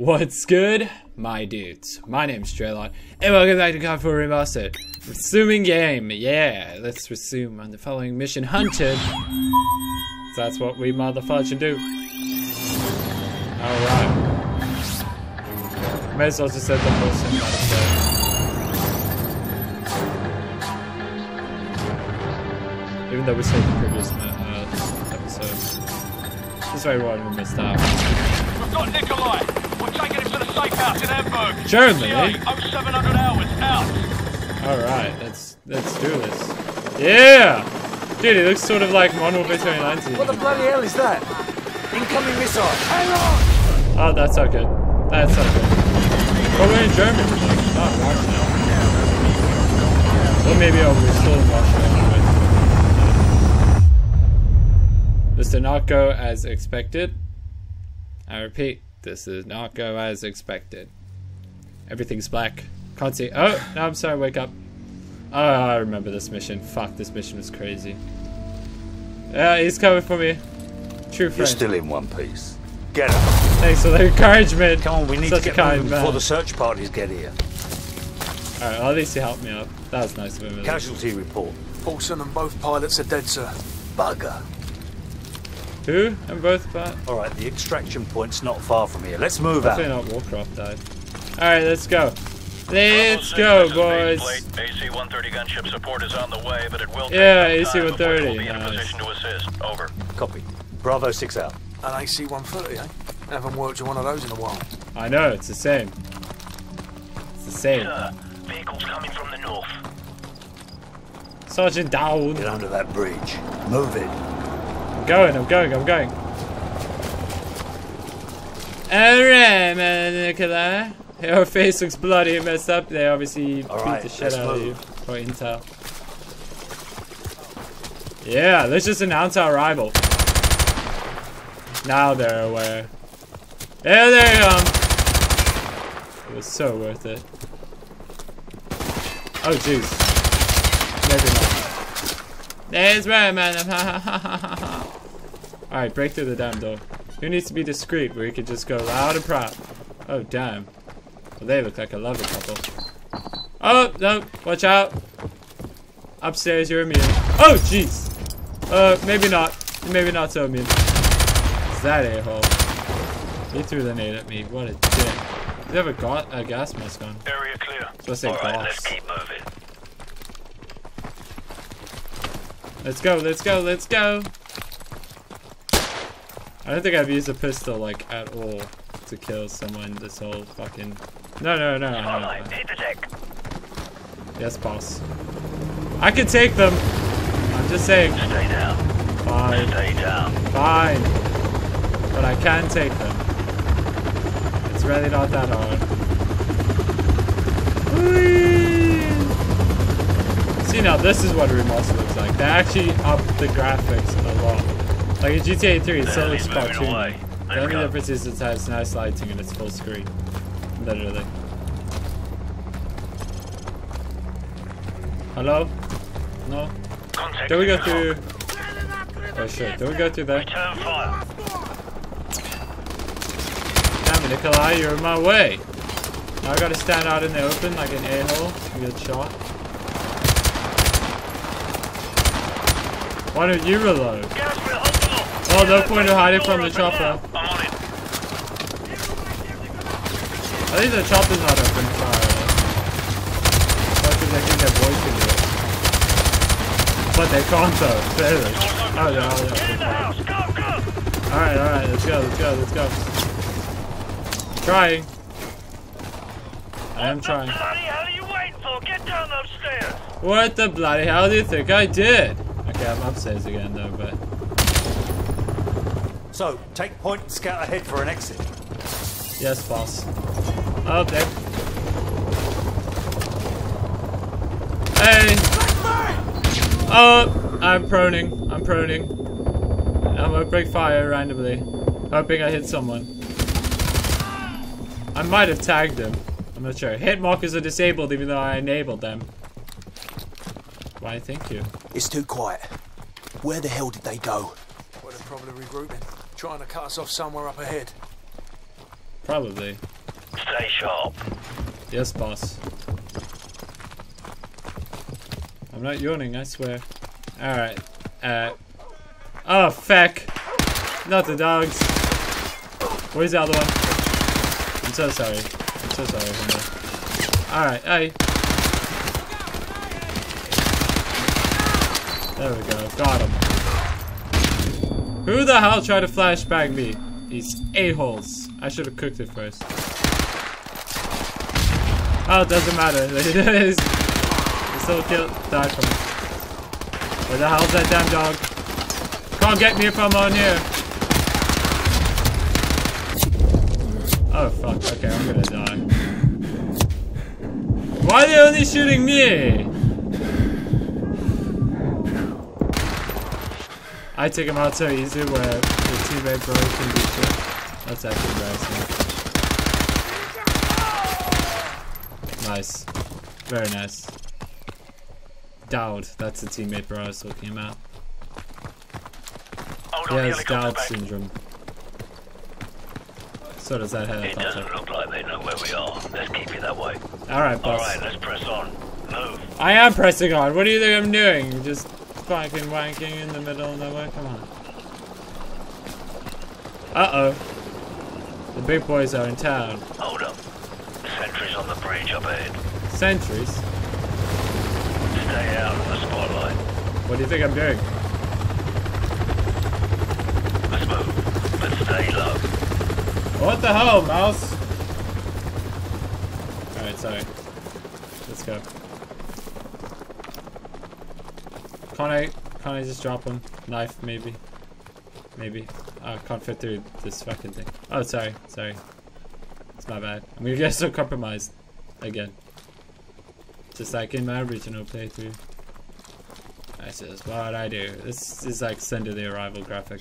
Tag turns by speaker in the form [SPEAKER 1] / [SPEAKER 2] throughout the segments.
[SPEAKER 1] What's good, my dudes? My name's Strelon, and welcome back to COD 4 Remastered. Resuming game, yeah, let's resume on the following mission, Hunted. That's what we motherfucking do. Alright. May as well just set the whole cinematic Even though we saw the previous uh, episode. That's why everyone missed out.
[SPEAKER 2] We've got Nikolai. We're taking him to the safe house in Hamburg.
[SPEAKER 1] Germany?
[SPEAKER 2] 0700 hours, out.
[SPEAKER 1] Alright, let's let's do this. Yeah! Dude, it looks sort of like Modern Warfare 2019.
[SPEAKER 3] What the bloody hell is that? Incoming missile! Hang on!
[SPEAKER 1] Oh, that's so good. That's so good. But we're in Germany, like, not Russia. Or maybe oh, we're still in Russia anyway. This did not go as expected. I repeat, this did not go as expected. Everything's black. Can't see. Oh, no, I'm sorry, wake up. Oh, I remember this mission. Fuck, this mission was crazy. Yeah, he's coming for me. True friend.
[SPEAKER 3] You're still in one piece. Get up.
[SPEAKER 1] Thanks for the encouragement.
[SPEAKER 3] Come on, we need
[SPEAKER 1] Such
[SPEAKER 3] to get
[SPEAKER 1] kind
[SPEAKER 3] moving before the search parties get here.
[SPEAKER 1] Alright, well, at least he helped me out. That was nice of him.
[SPEAKER 3] Casualty report.
[SPEAKER 4] Paulson and both pilots are dead, sir.
[SPEAKER 3] Bugger.
[SPEAKER 1] Who? And both but
[SPEAKER 3] All right, the extraction point's not far from here. Let's move out.
[SPEAKER 1] Definitely not Warcraft died. Alright, let's go. Let's go, boys.
[SPEAKER 2] AC-130 gunship support is on the way, but it will take
[SPEAKER 1] Yeah,
[SPEAKER 2] some time before
[SPEAKER 1] AC-130,
[SPEAKER 2] we'll be in a position to assist. Over.
[SPEAKER 3] Copy. Bravo 6 out.
[SPEAKER 4] An AC-130, eh? Haven't worked on one of those in a while.
[SPEAKER 1] I know, it's the same. It's the same.
[SPEAKER 2] vehicles coming from the north.
[SPEAKER 1] Sergeant down.
[SPEAKER 3] Get under that bridge. Move it.
[SPEAKER 1] I'm going, I'm going, I'm going. Alright, man, Nikolai. Your face looks bloody and messed up. They obviously beat
[SPEAKER 3] Alright,
[SPEAKER 1] the shit
[SPEAKER 3] let's
[SPEAKER 1] out of you for intel. Yeah, let's just announce our arrival. Now they're aware. There they come. It was so worth it. Oh, jeez. Maybe not. There's where, man. Alright, break through the damn door. Who needs to be discreet where you could just go loud and proud? Oh, damn. Well, they look like a lovely couple. Oh, no. Watch out. Upstairs, you're immune. Oh, jeez. Uh, maybe not. Maybe not so immune. Is that a-hole? He threw the nade at me. What a dick. You have a, ga a gas mask on.
[SPEAKER 2] Area clear.
[SPEAKER 1] Supposed to say gas.
[SPEAKER 2] keep moving.
[SPEAKER 1] Let's go, let's go, let's go. I don't think I've used a pistol, like, at all to kill someone this whole fucking... No, no, no.
[SPEAKER 2] The deck.
[SPEAKER 1] Yes, boss. I can take them. I'm just saying.
[SPEAKER 2] Stay down.
[SPEAKER 1] Fine,
[SPEAKER 2] Stay down.
[SPEAKER 1] fine. But I can take them. It's really not that hard. Whee! See now, this is what a remaster looks like. They actually upped the graphics a lot. Like in GTA 3, it still looks
[SPEAKER 2] He's
[SPEAKER 1] cartoony. The only difference is it has nice lighting and it's full screen. Literally. Hello? No?
[SPEAKER 2] Contact.
[SPEAKER 1] Don't we go through... Oh shit, don't we go through there?
[SPEAKER 2] Return fire.
[SPEAKER 1] Damn it, Nikolai, you're in my way. Now I gotta stand out in the open like an a-hole and get shot. Why don't you reload? Oh, no point in hiding from the chopper.
[SPEAKER 2] I'm it.
[SPEAKER 1] I think the chopper's not open fire. Because they can get voice into it. But they can't though, clearly. Oh, no,
[SPEAKER 2] Get in the
[SPEAKER 1] no,
[SPEAKER 2] house. Go, go.
[SPEAKER 1] Alright, alright, let's go, let's go, let's go. Trying. I am trying.
[SPEAKER 2] Bloody hell are you waiting for? Get down those stairs.
[SPEAKER 1] What the bloody hell do you think I did? Okay, I'm upstairs again though, but...
[SPEAKER 3] So, take point and scout ahead for an exit.
[SPEAKER 1] Yes, boss. Oh, there. Hey! Oh, I'm proning. I'm proning. I'm gonna break fire randomly. Hoping I hit someone. I might have tagged him. I'm not sure. Hit markers are disabled even though I enabled them. Why, thank you.
[SPEAKER 5] It's too quiet. Where the hell did they go?
[SPEAKER 4] Well, they're probably regrouping. Trying to cut us off somewhere up ahead.
[SPEAKER 1] Probably.
[SPEAKER 2] Stay sharp.
[SPEAKER 1] Yes, boss. I'm not yawning, I swear. Alright. Uh. Oh, feck. Not the dogs. Where's the other one? I'm so sorry. I'm so sorry, Homer. Alright, hey. There we go. Got him. Who the hell tried to flashbang me? These a-holes. I should have cooked it first. Oh, it doesn't matter. They still killed, died from it. Where the hell's that damn dog? Can't get me if I'm on here. Oh fuck, okay, I'm gonna die. Why are they only shooting me? I take him out so easy where the teammate bro can do shit. That's actually embarrassing. Nice. Very nice. Dowd. That's the teammate bro I was talking about. He has Dowd syndrome. So does that
[SPEAKER 2] It doesn't look like they know where we are. Let's keep it that way.
[SPEAKER 1] Alright, boss.
[SPEAKER 2] Alright, let's press on. Move.
[SPEAKER 1] I am pressing on. What do you think I'm doing? Just fucking wanking in the middle of nowhere? Come on. Uh-oh. The big boys are in town.
[SPEAKER 2] Hold up. Sentries on the bridge up ahead.
[SPEAKER 1] Sentries?
[SPEAKER 2] Stay out of the spotlight.
[SPEAKER 1] What do you think I'm doing?
[SPEAKER 2] Let's move. But stay low.
[SPEAKER 1] What the hell, mouse? Alright, sorry. Let's go. can't I, can't I just drop him? Knife, maybe. Maybe. I uh, can't fit through this fucking thing. Oh, sorry, sorry. It's my bad. I'm gonna get so compromised. Again. Just like in my original playthrough. This is what I do. This is like send the arrival graphics.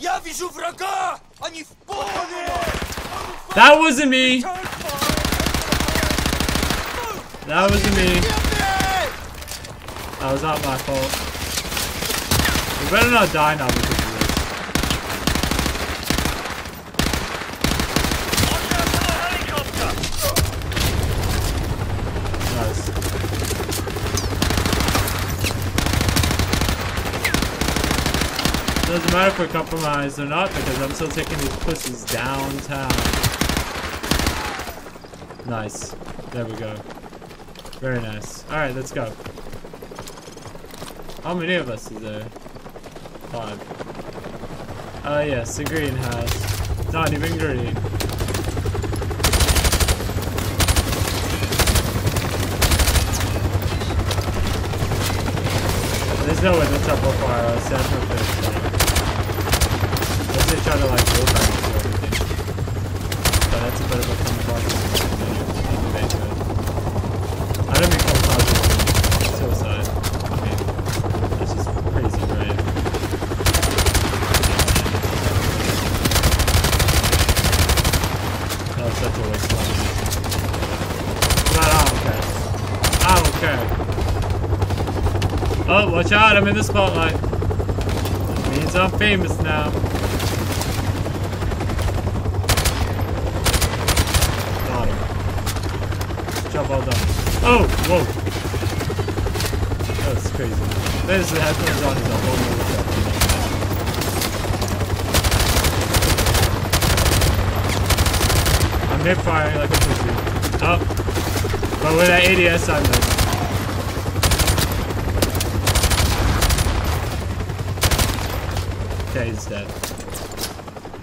[SPEAKER 1] That wasn't me! That wasn't me. That was not my fault. We better not die now because of this. Nice. Doesn't matter if we're compromised or not because I'm still taking these pussies downtown. Nice. There we go. Very nice. Alright, let's go. How many of us is there? Five. Oh yes, the green house. Not even green. There's no way that's up for fire. So that's no fish. Try to like back to everything. But that's a bit of a. I don't mean camouflage. Suicide. I mean, that's just crazy, right? That was such a waste of money. But I don't care. I. Oh, watch out, I'm in the spotlight. That means I'm famous now. Got him. Job well done. Oh, whoa. That's crazy. There's the headphones on, he's a whole nother. I'm hip firing like a pussy. Oh. But with that ADS, I'm like. He's dead.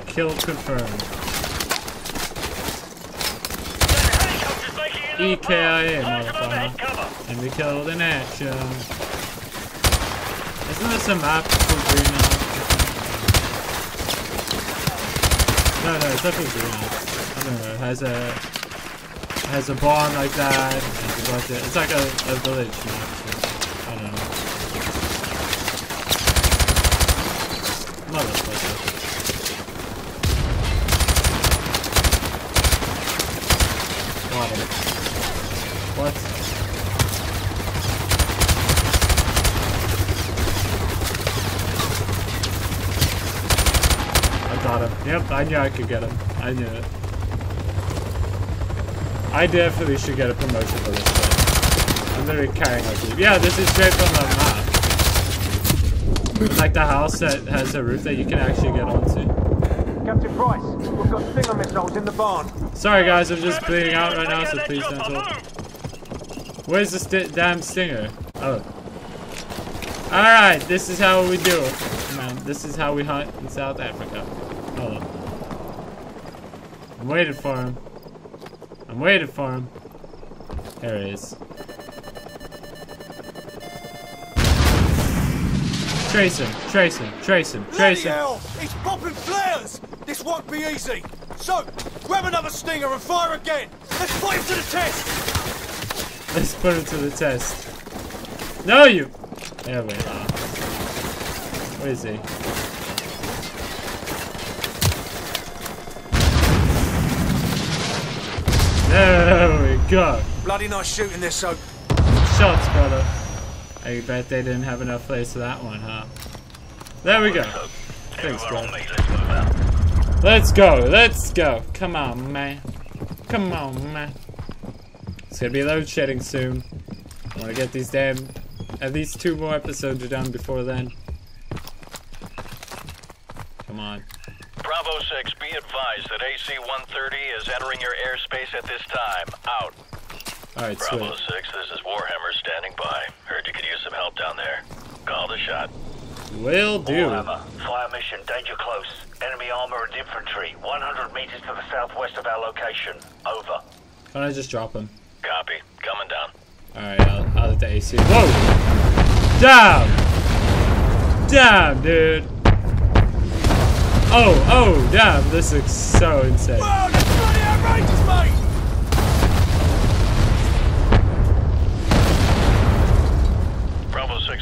[SPEAKER 1] Kill confirmed. EKIA, motherfucker. And we killed in action. Isn't this a map for Green? No, no, it's definitely Green Ops. I don't know. It has a it has a barn like that. It's like a, a village map. So, I don't know. Got him. What? I got him. Yep, I knew I could get him. I knew it. I definitely should get a promotion for this place. I'm literally carrying a jeep. Yeah, this is straight from the map. Like the house that has a roof that you can actually get onto.
[SPEAKER 3] Captain Price, we've got Stinger missiles in the barn.
[SPEAKER 1] Sorry guys, I'm just bleeding out right now, so please don't talk. Where's the sti damn stinger? Oh. Alright, this is how we do it. Man, this is how we hunt in South Africa. Hold on. I'm waiting for him. I'm waiting for him. There he is. Trace him, trace him, trace him, trace him.
[SPEAKER 3] hell! It's popping flares! This won't be easy. So, grab another Stinger and fire again. Let's put him to the test.
[SPEAKER 1] Let's put him to the test. No, you. There we are. Where is he? There we go.
[SPEAKER 3] Bloody nice shooting this, so
[SPEAKER 1] Shots, brother. I bet they didn't have enough place for that one, huh? There we go. Thanks, bro. Let's go. Let's go. Come on, man. Come on, man. It's gonna be load shedding soon. I wanna get these damn. At least two more episodes are done before then. Come on.
[SPEAKER 2] Bravo 6, be advised that AC-130 is entering your airspace at this time. Out.
[SPEAKER 1] Alright,
[SPEAKER 2] Bravo
[SPEAKER 1] sweet.
[SPEAKER 2] 6, this is Warhammer standing by. Heard you could use some help down there. Call the shot.
[SPEAKER 1] Will do.
[SPEAKER 6] Warhammer, fire mission, danger close. Enemy armor and infantry, 100 meters to the southwest of our location. Over.
[SPEAKER 1] Can I just drop him?
[SPEAKER 2] Copy. Coming down.
[SPEAKER 1] Alright, I'll, I'll let the AC. Whoa! Damn! Damn, dude! Oh, oh, damn, this looks so insane.
[SPEAKER 3] Oh,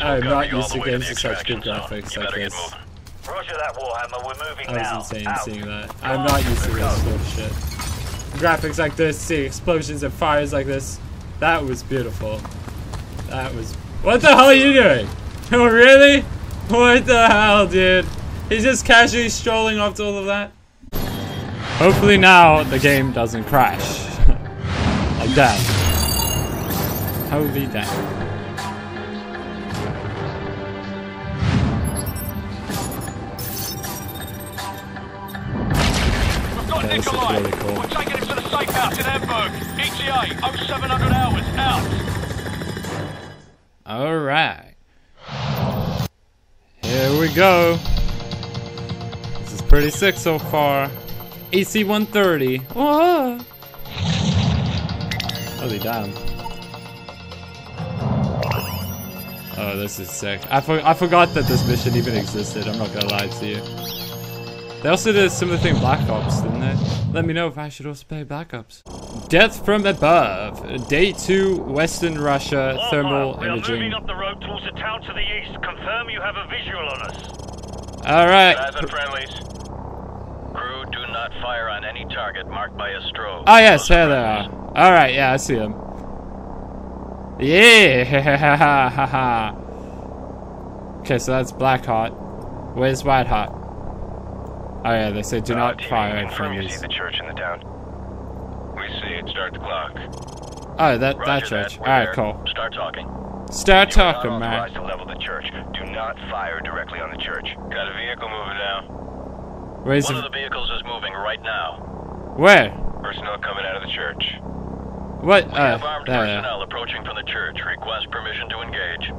[SPEAKER 1] I'm not used to
[SPEAKER 2] games
[SPEAKER 1] getting such good graphics like this.
[SPEAKER 6] Roger that, Warhammer. We're moving now.
[SPEAKER 1] was insane
[SPEAKER 6] Out.
[SPEAKER 1] seeing that. I'm not used to this sort of shit. Graphics like this, seeing explosions and fires like this. That was beautiful. That was. What the hell are you doing? Oh, really? What the hell, dude? He's just casually strolling off to all of that. Hopefully now the game doesn't crash. like that. Holy damn.
[SPEAKER 2] House. ETA 0700 hours. Out.
[SPEAKER 1] Alright. Here we go. This is pretty sick so far. AC 130. Whoa. Oh, Holy damn. Oh, this is sick. I, for I forgot that this mission even existed. I'm not gonna lie to you. They also did a similar thing in Black Ops, didn't they? Let me know if I should also play Black Ops. Death from above. Day 2, Western Russia, thermal
[SPEAKER 6] we are moving up the road towards the town to the east. Confirm you have a visual on us.
[SPEAKER 1] Alright.
[SPEAKER 2] Guys friendlies. Crew, do not fire on any target marked by a strobe.
[SPEAKER 1] Oh yes,
[SPEAKER 2] Those
[SPEAKER 1] there they are. Alright, yeah, I see them. Yeah! okay, so that's black hot. Where's white hot? Oh yeah, they say do uh, not fire at friendlies.
[SPEAKER 2] church in the town. We. Start the clock.
[SPEAKER 1] Oh, that that church. Alright,
[SPEAKER 2] there.
[SPEAKER 1] cool.
[SPEAKER 2] Start talking.
[SPEAKER 1] Start
[SPEAKER 2] You are
[SPEAKER 1] talking,
[SPEAKER 2] not
[SPEAKER 1] man.
[SPEAKER 2] to level the church. Do not fire directly on the church. Got a vehicle moving now.
[SPEAKER 1] Where's
[SPEAKER 2] One
[SPEAKER 1] the
[SPEAKER 2] of the vehicles is moving right now.
[SPEAKER 1] where?
[SPEAKER 2] Personnel coming out of the church.
[SPEAKER 1] What?
[SPEAKER 2] We
[SPEAKER 1] Uh,
[SPEAKER 2] have armed
[SPEAKER 1] there.
[SPEAKER 2] personnel approaching from the church. Request permission to engage.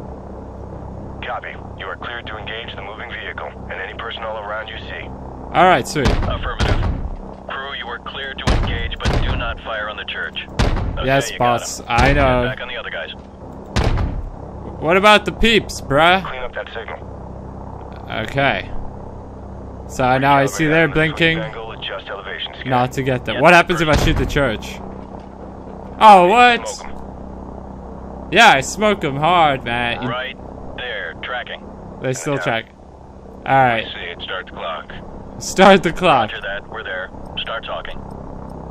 [SPEAKER 2] Copy. You are cleared to engage the moving vehicle and any personnel around you see.
[SPEAKER 1] All right, sweet.
[SPEAKER 2] Affirmative. Crew, you are cleared to engage, but do not fire on the church. Okay,
[SPEAKER 1] Yes, boss. I know.
[SPEAKER 2] Back on the other guys.
[SPEAKER 1] What about the peeps, bruh?
[SPEAKER 2] Clean up that signal.
[SPEAKER 1] Okay. So now I see they're blinking.
[SPEAKER 2] Angle, adjust elevation scan.
[SPEAKER 1] Not to get them.
[SPEAKER 2] Get
[SPEAKER 1] What
[SPEAKER 2] the
[SPEAKER 1] happens if I shoot the church? Oh, what?
[SPEAKER 2] Smoke 'em.
[SPEAKER 1] Yeah, I smoke them hard, man. You-
[SPEAKER 2] Right there, tracking.
[SPEAKER 1] They still
[SPEAKER 2] Yeah.
[SPEAKER 1] check. Alright,
[SPEAKER 2] See it, start the clock.
[SPEAKER 1] start the clock.
[SPEAKER 2] Roger that, we're there. Start talking.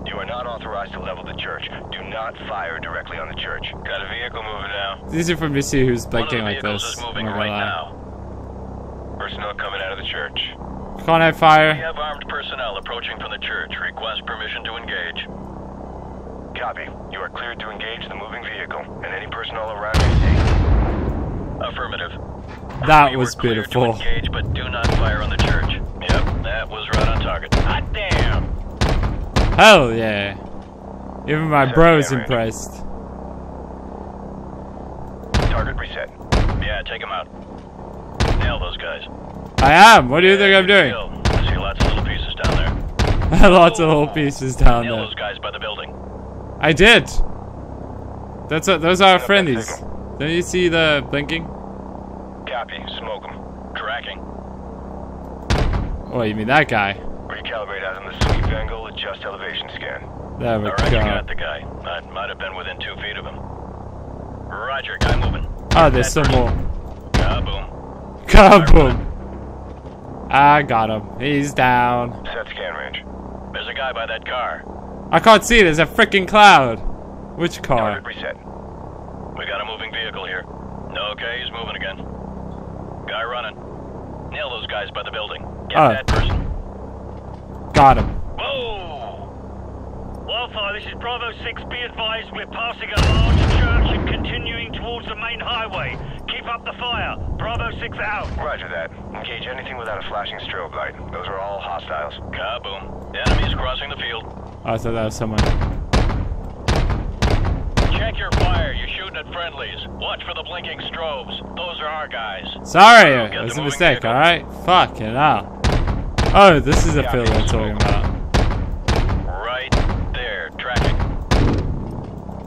[SPEAKER 2] You are not authorized to level the church. Do not fire directly on the church. Got a vehicle moving now.
[SPEAKER 1] It's easy for me to see who's
[SPEAKER 2] biking
[SPEAKER 1] like this.
[SPEAKER 2] is moving right
[SPEAKER 1] lie.
[SPEAKER 2] now. Personnel coming out of the church.
[SPEAKER 1] Can't I
[SPEAKER 2] We have armed personnel approaching from the church. Request permission to engage. Copy. You are cleared to engage the moving vehicle and any personnel around you see. Affirmative.
[SPEAKER 1] That
[SPEAKER 2] You
[SPEAKER 1] was
[SPEAKER 2] were cleared
[SPEAKER 1] beautiful.
[SPEAKER 2] To engage, but do not fire on the church. Yep, that was right on target. Hot damn!
[SPEAKER 1] Hell yeah. Even my bro's
[SPEAKER 2] good,
[SPEAKER 1] impressed.
[SPEAKER 2] Target reset. Yeah, take him out. Nail those guys.
[SPEAKER 1] I am. What do you think I'm doing?
[SPEAKER 2] kill. I see lots of little pieces down there.
[SPEAKER 1] Lots of little pieces down
[SPEAKER 2] Nail
[SPEAKER 1] there.
[SPEAKER 2] those guys by the building.
[SPEAKER 1] I did. That's a, those are
[SPEAKER 2] that
[SPEAKER 1] friendlies. Don't you see the blinking?
[SPEAKER 2] Copy. Smoke them. Tracking.
[SPEAKER 1] Oh, you mean that guy?
[SPEAKER 2] Recalibrate out on the sweep angle. Adjust elevation scan.
[SPEAKER 1] There we
[SPEAKER 2] All right, you got the guy. That might have been within two feet of him. Roger, guy moving.
[SPEAKER 1] Oh, there's some more.
[SPEAKER 2] Kaboom.
[SPEAKER 1] Kaboom! I got him. He's down.
[SPEAKER 2] Set scan range. There's a guy by that car.
[SPEAKER 1] I can't see. There's a freaking cloud. Which car?
[SPEAKER 2] Target reset. We got a moving vehicle here. Okay, he's moving again. Guy running. Nail those guys by the building. Get
[SPEAKER 1] Oh.
[SPEAKER 2] that person.
[SPEAKER 1] Got him.
[SPEAKER 6] Whoa! Wildfire, this is Bravo 6. Be advised, we're passing a large church and continuing towards the main highway. Keep up the fire. Bravo 6 out.
[SPEAKER 2] Roger that. Engage anything without a flashing strobe light. Those are all hostiles. Kaboom. Enemies crossing the field.
[SPEAKER 1] I thought that was someone.
[SPEAKER 2] Check your fire. You're shooting at friendlies. Watch for the blinking strobes. Those are our guys.
[SPEAKER 1] Sorry, it was a mistake,
[SPEAKER 2] vehicle.
[SPEAKER 1] alright? Fucking hell. Oh, this is a
[SPEAKER 2] Yeah,
[SPEAKER 1] field I'm talking
[SPEAKER 2] smoke.
[SPEAKER 1] about.
[SPEAKER 2] Right there. Tracking.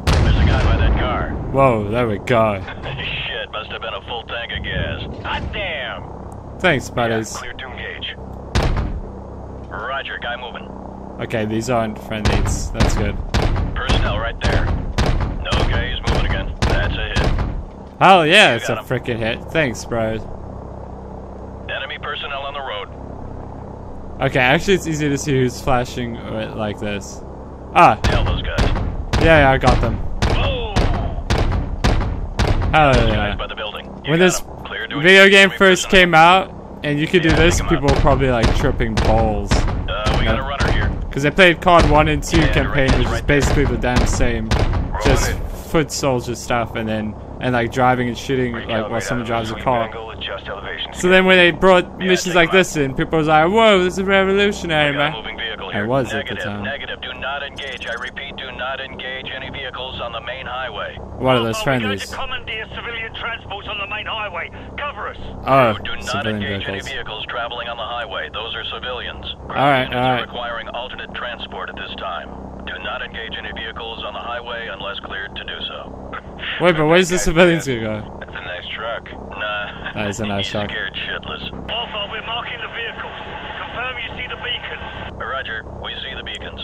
[SPEAKER 2] There's a guy by that car.
[SPEAKER 1] Whoa, there we go.
[SPEAKER 2] Shit, must have been a full tank of gas. Hot damn!
[SPEAKER 1] Thanks,
[SPEAKER 2] Yeah,
[SPEAKER 1] buddies.
[SPEAKER 2] clear to engage. Roger, guy moving.
[SPEAKER 1] Okay, these aren't friendlies. That's good.
[SPEAKER 2] Personnel right there. Okay, he's moving again. That's a hit.
[SPEAKER 1] Hell yeah, it's a freaking hit. Thanks, bro.
[SPEAKER 2] Enemy personnel on the road.
[SPEAKER 1] Okay, actually, it's easy to see who's flashing like this. Ah,
[SPEAKER 2] Nail those guys.
[SPEAKER 1] yeah, yeah, I got them. Hell
[SPEAKER 2] Those
[SPEAKER 1] yeah.
[SPEAKER 2] by the building. You
[SPEAKER 1] When this
[SPEAKER 2] 'em. Clear to
[SPEAKER 1] video game first came out, and you could do this, people were probably like tripping balls.
[SPEAKER 2] Uh, we got a runner here.
[SPEAKER 1] Because I played COD 1 and 2
[SPEAKER 2] Yeah,
[SPEAKER 1] campaign,
[SPEAKER 2] right,
[SPEAKER 1] which is
[SPEAKER 2] right there.
[SPEAKER 1] basically the damn same. Just foot soldier stuff, and then, and like driving and shooting, like while someone drives a car. So then when they brought
[SPEAKER 2] Yeah,
[SPEAKER 1] missions like this in, people was like, whoa, this is revolutionary,
[SPEAKER 2] We got a
[SPEAKER 1] man. I was at the time.
[SPEAKER 2] Negative. Do not engage. I repeat, do not engage any vehicles on the main highway.
[SPEAKER 1] What are those
[SPEAKER 6] Wildfire, we're going
[SPEAKER 1] friendlies?
[SPEAKER 6] to commandeer civilian transports on the main highway. Cover us.
[SPEAKER 1] Oh,
[SPEAKER 2] do not
[SPEAKER 1] civilian
[SPEAKER 2] engage any
[SPEAKER 1] vehicles.
[SPEAKER 2] vehicles traveling on the highway. Those are civilians.
[SPEAKER 1] Alright,
[SPEAKER 2] Ground units are
[SPEAKER 1] alright.
[SPEAKER 2] Requiring alternate transport at this time. Do not engage any vehicles on the highway unless cleared to do so.
[SPEAKER 1] Wait, but where's the civilians gonna go?
[SPEAKER 2] That's a nice truck. Nah.
[SPEAKER 1] That is a nice truck.
[SPEAKER 2] scared shitless.
[SPEAKER 6] Wildfire, we're marking the vehicles. Confirm you see the beacons.
[SPEAKER 2] Roger, we see the beacons.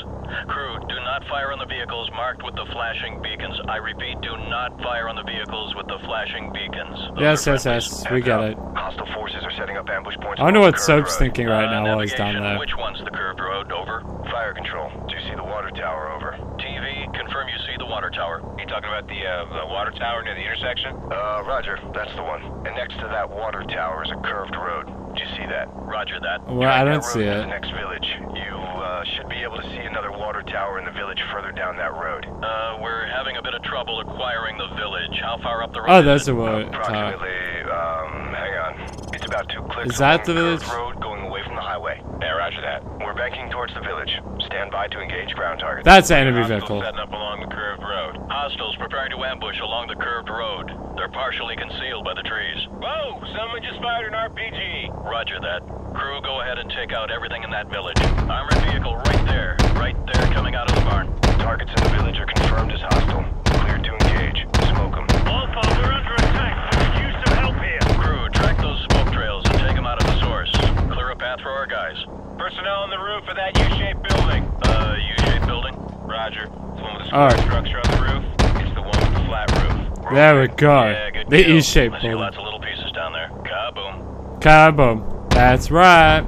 [SPEAKER 2] Crew, do not fire on the vehicles marked with the flashing beacons. I repeat, do not fire on the vehicles with the flashing beacons. Those
[SPEAKER 1] Yes, yes, yes, we
[SPEAKER 2] Heads
[SPEAKER 1] get it.
[SPEAKER 2] Hostile forces are setting up ambush points.
[SPEAKER 1] I wonder
[SPEAKER 2] along
[SPEAKER 1] what Soap's
[SPEAKER 2] road.
[SPEAKER 1] thinking right
[SPEAKER 2] Uh,
[SPEAKER 1] now while he's down there.
[SPEAKER 2] Which one's the curved road? Over. Fire control. Do you see the water tower? Over. TV, confirm you see the water tower. You talking about the uh, the water tower near the intersection? Uh, Roger. That's the one. And next to that water tower is a curved road. Do you see that? Roger that.
[SPEAKER 1] Well, I don't
[SPEAKER 2] that
[SPEAKER 1] see
[SPEAKER 2] road to
[SPEAKER 1] it.
[SPEAKER 2] The next village. You uh, should be able to see another water tower in the village further down that road. Uh, we're having a bit of trouble acquiring the village. How far up the road?
[SPEAKER 1] Oh,
[SPEAKER 2] is
[SPEAKER 1] there's
[SPEAKER 2] it?
[SPEAKER 1] a water tower.
[SPEAKER 2] Approximately, um, hang on. It's about two clicks
[SPEAKER 1] Is that the
[SPEAKER 2] curved
[SPEAKER 1] village?
[SPEAKER 2] road going away from the highway. Yeah, roger that. We're banking towards the village. Stand by to engage ground targets.
[SPEAKER 1] That's an enemy vehicle.
[SPEAKER 2] setting up along the curved road. Hostiles preparing to ambush along the curved road. They're partially concealed by the trees. Whoa! Someone just fired an RPG. Roger that. Crew, go ahead and take out everything in that village. Armored vehicle right there. Right there coming out of the barn. Targets in the village are confirmed as hostile. Clear to engage. Smoke them.
[SPEAKER 6] Wildfire, we're under attack. We could use some help here.
[SPEAKER 2] Crew, track those smoke trails and take them out of the source. Clear a path for our guys. Personnel on the roof of that U-shaped building. Uh, U-shaped building? Roger. It's the one with the
[SPEAKER 1] Alright.
[SPEAKER 2] structure on the roof. It's the one with the flat roof.
[SPEAKER 1] There we go.
[SPEAKER 2] Yeah, good
[SPEAKER 1] The
[SPEAKER 2] kill.
[SPEAKER 1] E-shaped
[SPEAKER 2] I see
[SPEAKER 1] building.
[SPEAKER 2] lots of little pieces down there. Kaboom.
[SPEAKER 1] Kaboom. That's right.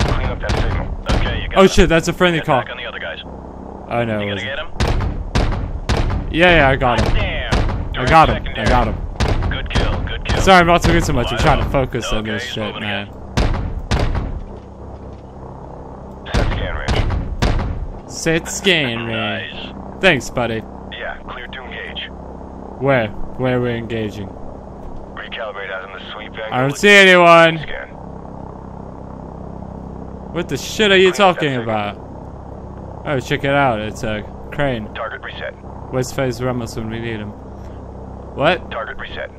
[SPEAKER 2] Clean up that signal. Okay, you got
[SPEAKER 1] Oh shit, that's a friendly
[SPEAKER 2] back on the other guys.
[SPEAKER 1] Oh no,
[SPEAKER 2] You get him?
[SPEAKER 1] Yeah, yeah, I got him. I got him. I got him.
[SPEAKER 2] Good kill, good kill.
[SPEAKER 1] Sorry, I'm not talking so much. I'm trying to focus on this shit, man.
[SPEAKER 2] Set scan range.
[SPEAKER 1] Set scan range.
[SPEAKER 2] Nice.
[SPEAKER 1] Thanks, buddy.
[SPEAKER 2] Yeah, clear to engage.
[SPEAKER 1] Where? Where we're engaging?
[SPEAKER 2] Recalibrate out in the sweep angle.
[SPEAKER 1] I don't see anyone.
[SPEAKER 2] Scan.
[SPEAKER 1] What the shit are you
[SPEAKER 2] Bring up that
[SPEAKER 1] talking about? Oh, check it out. It's a crane.
[SPEAKER 2] Target reset.
[SPEAKER 1] Where's Phase Ramos when we need him? What?
[SPEAKER 2] Target reset.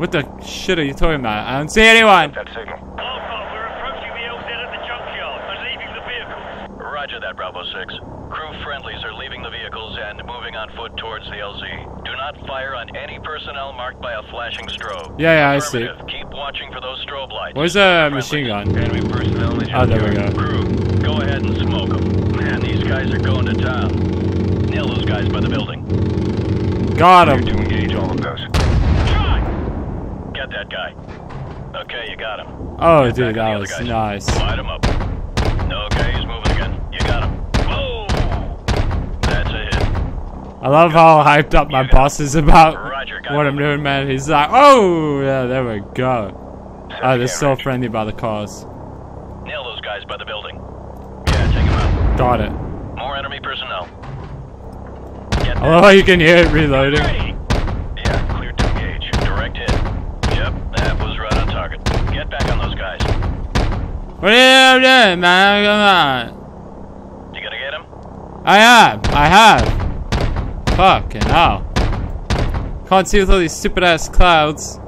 [SPEAKER 1] What the shit are you talking about? I don't see anyone.
[SPEAKER 2] That signal.
[SPEAKER 6] Wildfire, we're approaching the LZ at the junkyard and leaving the vehicles.
[SPEAKER 2] Roger that, Bravo 6. Crew friendlies are leaving the vehicles and moving on foot towards the LZ. Do not fire on any personnel marked by a flashing strobe.
[SPEAKER 1] Yeah, yeah, I see.
[SPEAKER 2] Keep watching for those strobe lights.
[SPEAKER 1] Where's the machine gun?
[SPEAKER 2] Enemy personnel in
[SPEAKER 1] Oh, there we go.
[SPEAKER 2] Crew, go ahead and smoke them. Man, these guys are going to town. Nail those guys by the building.
[SPEAKER 1] Got him.
[SPEAKER 2] To engage all of those. Get that guy. Okay, you got him.
[SPEAKER 1] Oh,
[SPEAKER 2] Get
[SPEAKER 1] dude, that was
[SPEAKER 2] guys.
[SPEAKER 1] nice.
[SPEAKER 2] Light him up. Okay, he's moving again. You got him. Whoa! That's a hit.
[SPEAKER 1] I love how hyped up my boss is about what I'm doing, man. He's like, oh, yeah, there we go. Oh, they're so friendly by the cars.
[SPEAKER 2] Nail those guys by the building. Yeah, take him out.
[SPEAKER 1] Got it.
[SPEAKER 2] More enemy personnel.
[SPEAKER 1] I love how you can hear it reloading.
[SPEAKER 2] Yeah, clear to engage. Direct hit. Yep, that was right on target. Get back on those guys.
[SPEAKER 1] What are you doing, man? Come on.
[SPEAKER 2] You gonna get him?
[SPEAKER 1] I am. I have. Fucking hell. Can't see with all these stupid ass clouds.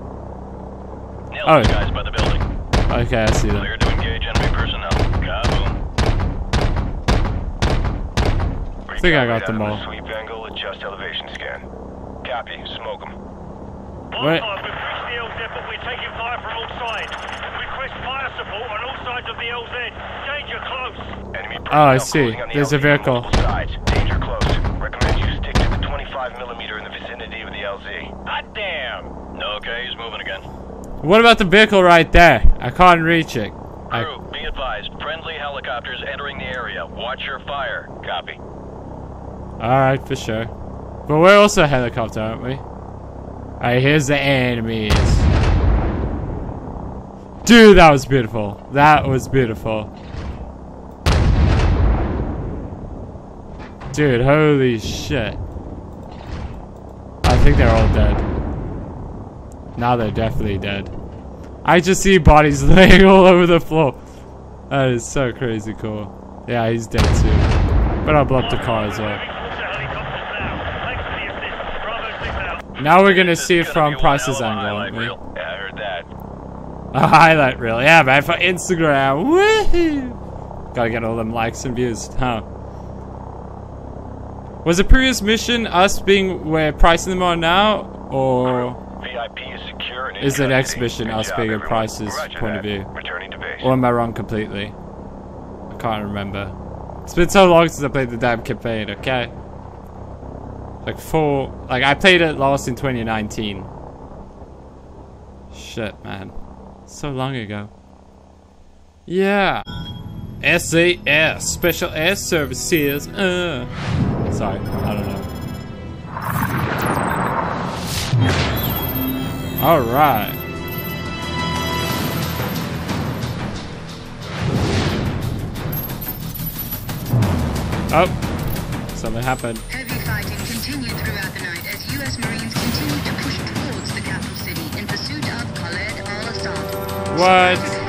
[SPEAKER 2] Nail
[SPEAKER 1] Oh.
[SPEAKER 2] guys by the building.
[SPEAKER 1] Okay, I see them.
[SPEAKER 2] Clear to engage enemy personnel. Kaboom.
[SPEAKER 1] I think I got them all.
[SPEAKER 2] Sweep angle, adjust elevation scan. Copy. Smoke them.
[SPEAKER 1] What?
[SPEAKER 6] Wildfire, we've reached the LZ, but we're taking fire from all sides. Request fire support on all sides of the LZ. Danger close.
[SPEAKER 2] Enemy
[SPEAKER 1] Oh, I see.
[SPEAKER 2] the
[SPEAKER 1] There's a vehicle.
[SPEAKER 2] Danger close. Recommend you stick to the 25 millimeter in the vicinity of the LZ. Hot damn. Okay, he's moving again.
[SPEAKER 1] What about the vehicle right there? I can't reach it. I,
[SPEAKER 2] Crew, be advised. Friendly helicopters entering the area. Watch your fire. Copy.
[SPEAKER 1] Alright, for sure. But we're also a helicopter, aren't we? Alright, here's the enemies. Dude, that was beautiful. That was beautiful. Dude, holy shit. I think they're all dead. Now they're definitely dead. I just see bodies laying all over the floor. That is so crazy cool. Yeah, he's dead too. But blow up the car as well.
[SPEAKER 6] Now. Thanks for the assist. Bravo 6 out.
[SPEAKER 1] Now we're gonna see from Price's angle, aren't we?
[SPEAKER 2] Yeah, I heard that.
[SPEAKER 1] A highlight reel. Yeah, man, for Instagram. Woohoo! Gotta get all them likes and views, huh? Was the previous mission us being where pricing them are now? Or
[SPEAKER 2] VIP is secure and
[SPEAKER 1] Is the next mission us being a
[SPEAKER 2] everyone.
[SPEAKER 1] Price's point of view?
[SPEAKER 2] Returning to base.
[SPEAKER 1] or am I wrong completely? I can't remember. It's been so long since I played the damn campaign, okay? Like four like I played it last in 2019. Shit, man. So long ago. Yeah. SAS, Special Air Services. Uh. Sorry, I don't know. Alright. Oh. Something happened.
[SPEAKER 7] Heavy fighting continued throughout the night as U.S. Marines continued to push towards the capital city in pursuit of Khaled al-Assad.
[SPEAKER 1] What?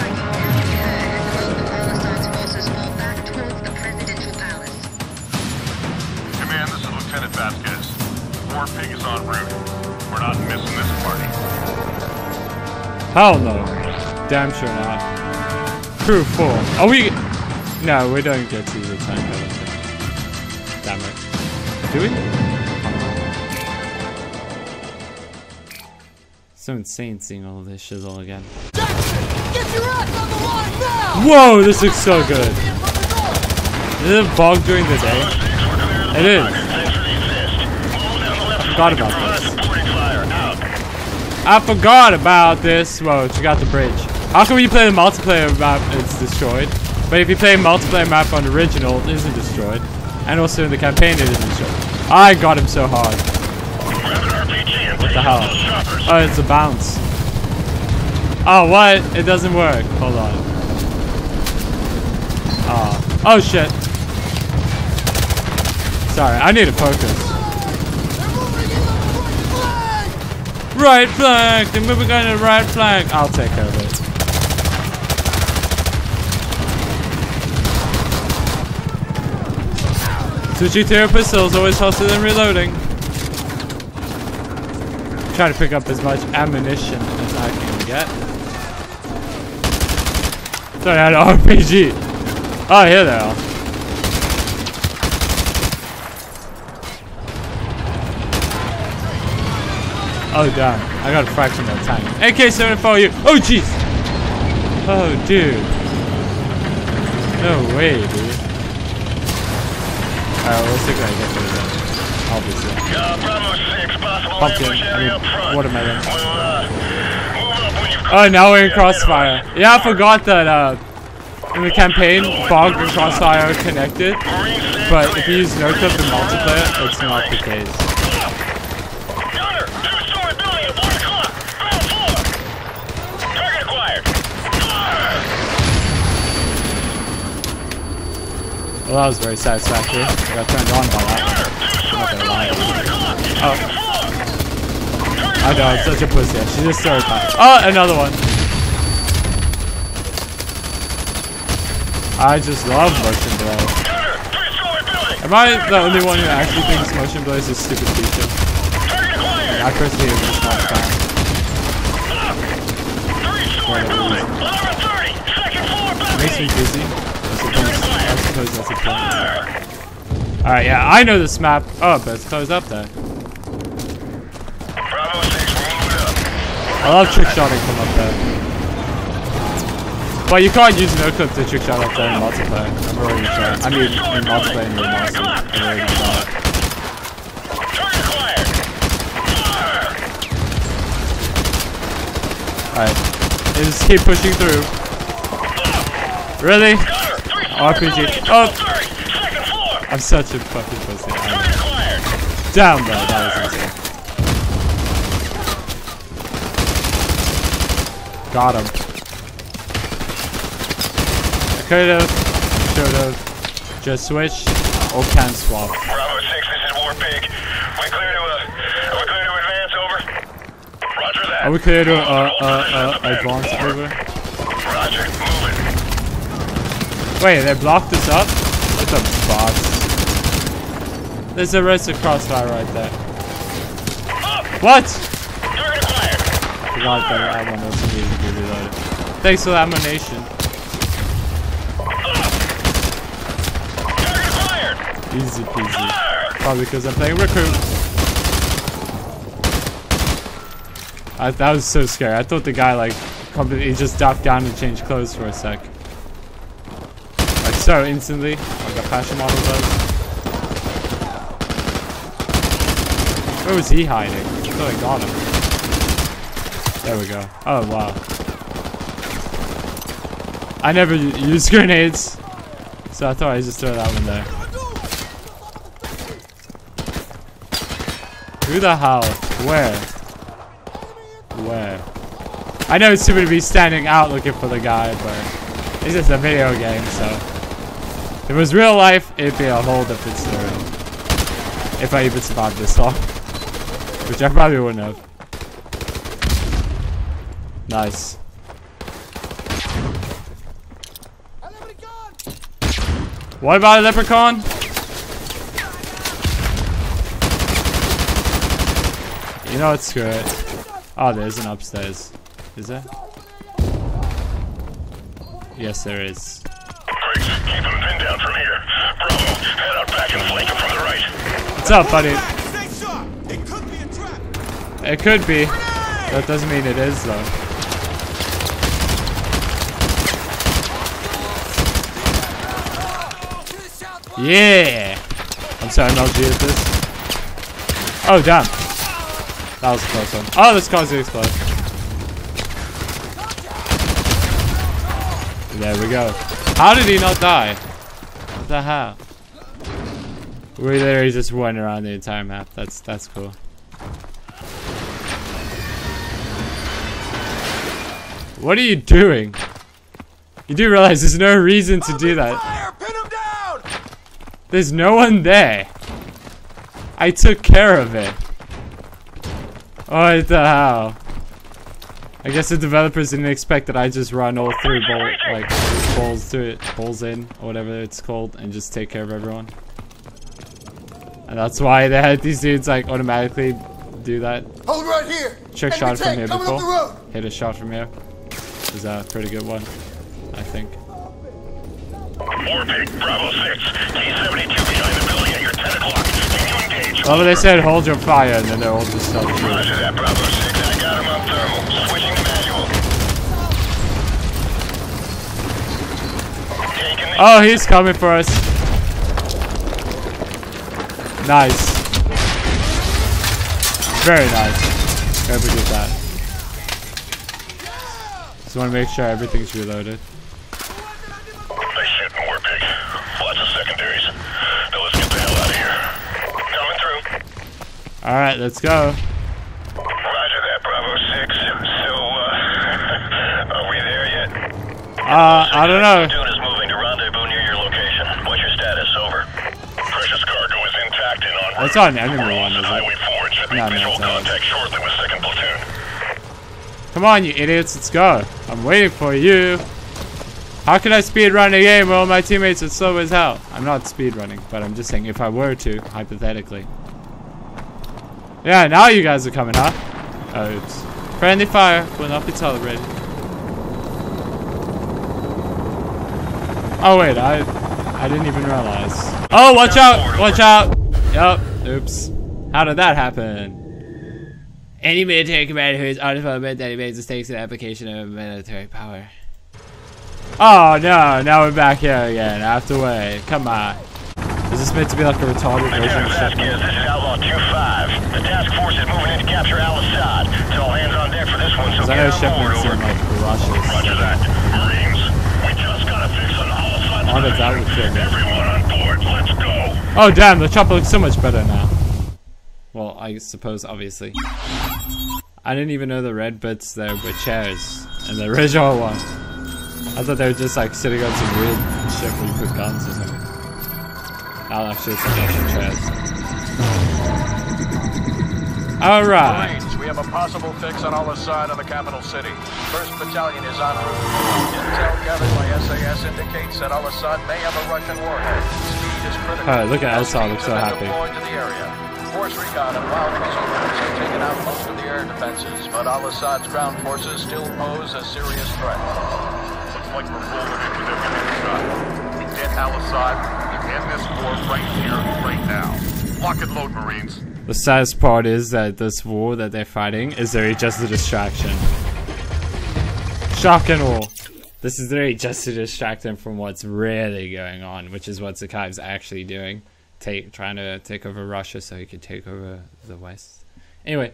[SPEAKER 8] War Pig is en route. We're not missing this party.
[SPEAKER 1] Hell no. Damn sure not. Crew 4. Are we... No, we don't get to the tank, I don't think. Damn it. Do we? So insane seeing all this shizzle again.
[SPEAKER 3] Get your ass on the line now!
[SPEAKER 1] Whoa, this looks so good. Is it a bog during the day? It is. I forgot about this. I forgot about this. Whoa, check out the bridge. How can we play the multiplayer map it's destroyed? But if you play a multiplayer map on original, it isn't destroyed. And also in the campaign, it isn't destroyed. I got him so hard. What the hell? Oh, it's a bounce. Oh, what? It doesn't work. Hold on. Oh. Oh, shit. Sorry, I need to focus. Right flank! They're moving on the right flank. I'll take care of it. Switching to your pistols always faster than reloading. Try to pick up as much ammunition as I can get. Sorry, I had an RPG. Oh, ah, here they are. Oh, damn. I got a fraction of time. AK-74 you. Oh, jeez. Oh, dude. No way, dude. Alright, let's see if I get of that. Obviously.
[SPEAKER 2] Bravo 6, possible
[SPEAKER 1] Pumpkin. I mean, watermelon. Oh, now we're in crossfire. Yeah, I forgot that uh, in the campaign, Fog and Crossfire are connected. But if you use no in multiplayer, it's not the case.
[SPEAKER 2] Gunner, two-story building at 1 o'clock. Ground floor. Target acquired.
[SPEAKER 1] Well, that was very satisfactory. I got turned on by that. Oh. I know, I'm such a pussy. She just started back. Oh, another one. I just love motion blur. Am I the only one who actually thinks motion blur is a stupid feature? I personally am just not a fan.
[SPEAKER 2] Three-story building. 1130. Second floor
[SPEAKER 1] It makes me dizzy. Alright, yeah, I know this map. Oh, but it's closed up there.
[SPEAKER 2] Bravo 6, we're moving up.
[SPEAKER 1] I love trick shotting from up there. But you can't use no clip to trick shot up there in multiplayer. I've already tried. I mean, in multiplayer. I've already tried. Alright. Just keep pushing through. Really?
[SPEAKER 2] Three-story
[SPEAKER 1] RPG.
[SPEAKER 2] building at
[SPEAKER 1] Oh.
[SPEAKER 2] 1230. Second floor.
[SPEAKER 1] I'm such a fucking pussy. I know.
[SPEAKER 2] Target acquired.
[SPEAKER 1] Down, bro. That was insane. Got him. I could have, should have, just switched, or can swap.
[SPEAKER 2] Bravo 6, this is War Pig. We clear to, uh, are we clear to advance, over? Roger that.
[SPEAKER 1] Are we clear to uh, uh, uh, advance over?
[SPEAKER 2] Roger, moving.
[SPEAKER 1] Wait, they blocked us up? What the bots? There's a rest of crossfire right there. What?
[SPEAKER 2] Target acquired.
[SPEAKER 1] Forgot that ammo was needed to be reloaded. Thanks for the ammunition. Easy peasy. Probably because I'm playing recruit. I, that was so scary. I thought the guy like completely just ducked down and changed clothes for a sec. So instantly, like a fashion model does. Where was he hiding? I thought I got him. There we go. Oh wow. I never use grenades, so I thought I'd just throw that one there. Who the hell? Where? Where? I know it's stupid to be standing out looking for the guy, but it's just a video game, so. If it was real life, it'd be a whole different story. If I even survived this long. Which I probably wouldn't have. Nice. What about a leprechaun? You know what? Screw it. Oh, there's an upstairs. Is there? Yes, there is. What's up, buddy?
[SPEAKER 3] It could be a trap!
[SPEAKER 1] It could be. That doesn't mean it is, though. Yeah! I'm sorry, MLG is this. Oh, damn. That was a close one. Oh, this caused the explode. There we go. How did he not die? What the hell? We literally just went around the entire map. That's that's cool. What are you doing? You do realize there's no reason to do that. There's no one there. I took care of it. What the hell? I guess the developers didn't expect that I just run all three ball, like balls to it, balls in, or whatever it's called, and just take care of everyone. And that's why they had these dudes like automatically do that.
[SPEAKER 3] Hold right here.
[SPEAKER 1] Trick
[SPEAKER 3] Enemy
[SPEAKER 1] shot from here
[SPEAKER 3] coming
[SPEAKER 1] before. Hit a shot from here. here. Is a pretty good one, I think.
[SPEAKER 8] Warpig, Bravo 6, T-72 behind the building at your 10 o'clock. Can you engage?
[SPEAKER 1] Well, they said hold your fire, and then they're all just start shooting.
[SPEAKER 8] Roger that, Bravo 6. I got him on thermal. Switching to manual.
[SPEAKER 1] Oh, he's coming for us. Nice. Very nice. Whoever did that. Just want to make sure everything's reloaded.
[SPEAKER 8] Nice shooting, Warpig. Lots of secondaries. Now let's get the hell out of here. Coming through.
[SPEAKER 1] Alright, let's go.
[SPEAKER 8] Roger that, Bravo 6. So, uh... are we there yet?
[SPEAKER 1] Uh, I don't know.
[SPEAKER 2] Platoon is moving to rendezvous near your location. What's your status? Over.
[SPEAKER 8] Precious cargo is intact and en route.
[SPEAKER 1] That's not an enemy one, is it? No, no,
[SPEAKER 8] contact shortly with second platoon.
[SPEAKER 1] Come on, you idiots, let's go. I'm waiting for you. How can I speed run a game when all my teammates are slow as hell? I'm not speed running, but I'm just saying if I were to, hypothetically. Yeah, now you guys are coming, huh? Oh, oops. Friendly fire will not be tolerated. Oh wait, I I didn't even realize. Oh, watch out! Watch out! Yup. Oops. How did that happen? Any military commander who is undevelopment that he makes mistakes in application of military power. Oh no, now we're back here again. I have to wait. Come on. Is this meant to be like a retarded version
[SPEAKER 2] Lieutenant
[SPEAKER 1] of
[SPEAKER 2] Vasquez,
[SPEAKER 1] Shepherd?
[SPEAKER 2] this is Outlaw 2-5. The task force is moving in to capture Al-Assad. It's all hands on deck for this one, so
[SPEAKER 1] Because I
[SPEAKER 2] get
[SPEAKER 1] know
[SPEAKER 2] on board,
[SPEAKER 1] Shepherd's
[SPEAKER 2] over.
[SPEAKER 1] in like rushes.
[SPEAKER 8] Roger that. Marines, we just gotta fix an Al-Assad
[SPEAKER 1] Oh, that's out of the.
[SPEAKER 8] Everyone on board, let's go.
[SPEAKER 1] Oh damn, the chopper looks so much better now. Well, I suppose obviously. I didn't even know the red bits there were chairs in the original one. I thought they were just like sitting on some weird shit where you put guns or something. Now actually it's like actual chairs. Alright.
[SPEAKER 9] We have a possible fix on Al-Assad of the capital city. First Battalion is en route. Intel gathered by SAS indicates that Al-Assad may have a Russian warhead. Speed is critical.
[SPEAKER 1] Alright, look at
[SPEAKER 9] As
[SPEAKER 1] Al-Assad, looks so happy.
[SPEAKER 9] deployed to the area. Force recon and wild units have taken out most of the air defenses, but Al-Assad's ground forces still pose a serious threat.
[SPEAKER 8] Looks like we're rolling in with every shot. We get Al-Assad, we end this war right here, right now. Lock and load, Marines.
[SPEAKER 1] The saddest part is that this war that they're fighting is really just a distraction. Shock and awe. This is really just to distract them from what's really going on, which is what Zakhaev's actually doing. Take, trying to take over Russia so he could take over the West. Anyway,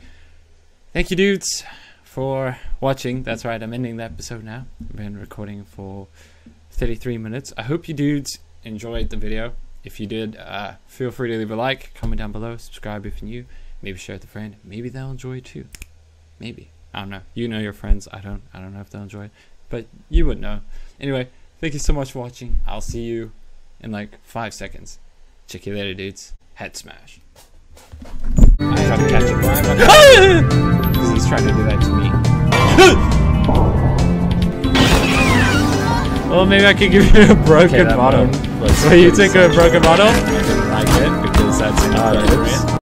[SPEAKER 1] thank you dudes for watching. That's right, I'm ending the episode now. I've been recording for 33 minutes. I hope you dudes enjoyed the video. If you did, uh, feel free to leave a like, comment down below, subscribe if you're new, maybe share it with a friend. Maybe they'll enjoy it too. Maybe. I don't know. You know your friends. I don't. I don't know if they'll enjoy it, but you would know. Anyway, thank you so much for watching. I'll see you in like five seconds. Check you later, dudes. Head smash. I tried to catch him. Because he's trying to do that to me. well, maybe I could give you a broken bottom.
[SPEAKER 10] one
[SPEAKER 1] So you take a broken bottle?
[SPEAKER 10] I like it because that's inappropriate.